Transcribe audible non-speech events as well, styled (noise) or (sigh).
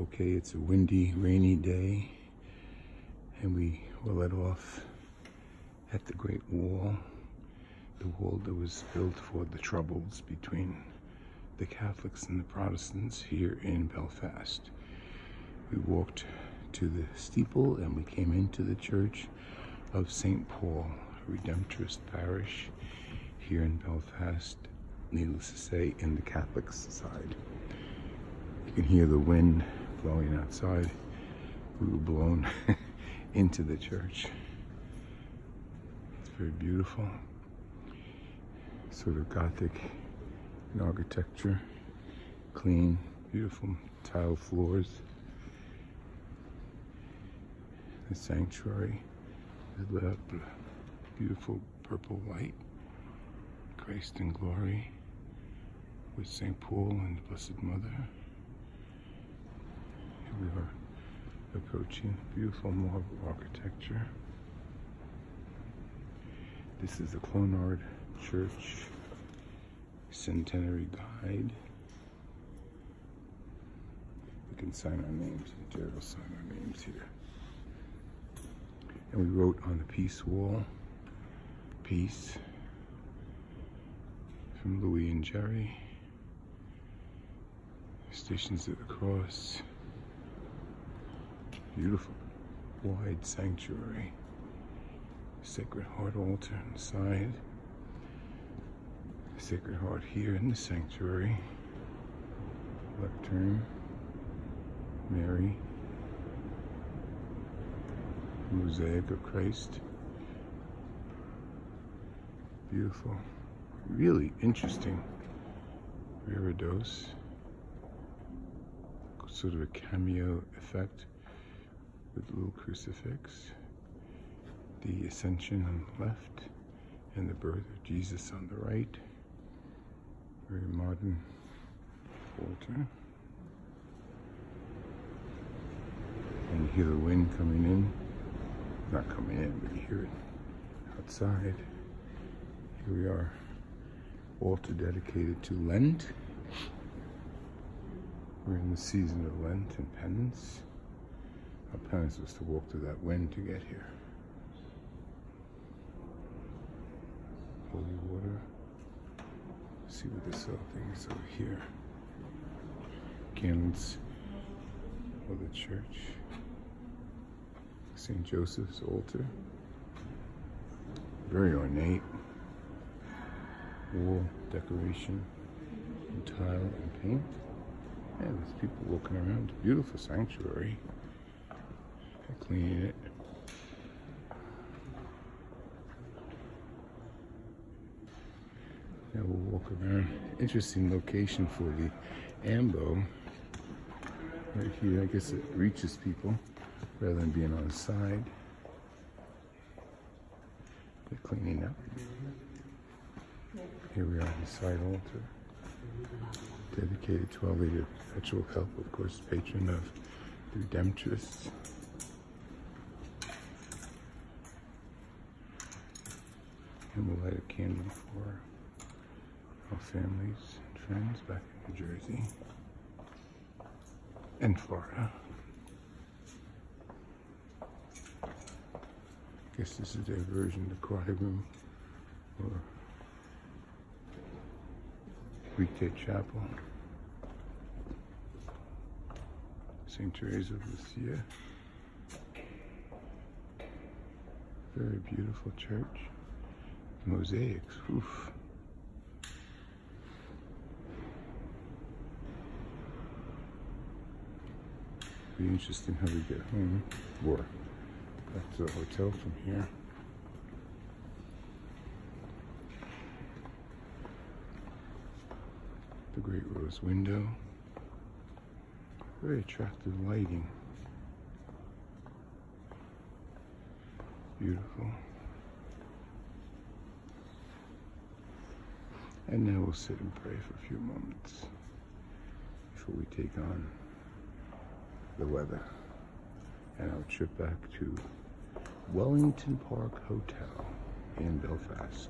Okay, it's a windy, rainy day, and we were let off at the Great Wall, the wall that was built for the troubles between the Catholics and the Protestants here in Belfast. We walked to the steeple and we came into the church of St. Paul, Redemptorist parish here in Belfast, needless to say, in the Catholic side. You can hear the wind blowing outside. We were blown (laughs) into the church. It's very beautiful. Sort of Gothic in architecture. Clean, beautiful tile floors. The sanctuary is lit up beautiful purple light. Christ in glory with St. Paul and the Blessed Mother. Here we are approaching beautiful marble architecture. This is the Clonard Church Centenary Guide. We can sign our names. Jared will sign our names here. And we wrote on the peace wall, peace from Louis and Jerry. Stations of the Cross. Beautiful, wide sanctuary. Sacred Heart altar inside. Sacred Heart here in the sanctuary. Lectern. Mary. Mosaic of Christ. Beautiful. Really interesting. Reredos. Sort of a cameo effect with little crucifix. The Ascension on the left and the birth of Jesus on the right. Very modern altar. And you hear the wind coming in. Not coming in, but you hear it outside. Here we are, altar dedicated to Lent. We're in the season of Lent and penance. Our penance was to walk through that wind to get here. Holy water. See what this other thing is over here. Candles for the church. St. Joseph's altar. Very ornate. Wall decoration and tile and paint. Yeah, there's people walking around. Beautiful sanctuary. They're it. Now we'll walk around. Interesting location for the AMBO. Right here, I guess it reaches people rather than being on the side. They're cleaning up. Here we are on the side altar, dedicated to Our Lady of Perpetual Help, of course, patron of the Redemptorists. And we'll light a candle for our families and friends back in New Jersey and Florida. I guess this is their version of the cry room or weekday chapel. St. Teresa of Lisieux. Very beautiful church. Mosaics, oof. Be interesting how we get home. Or back to the hotel from here. The Great Rose window. Very attractive lighting. Beautiful. And now we'll sit and pray for a few moments before we take on the weather and our trip back to Wellington Park Hotel in Belfast.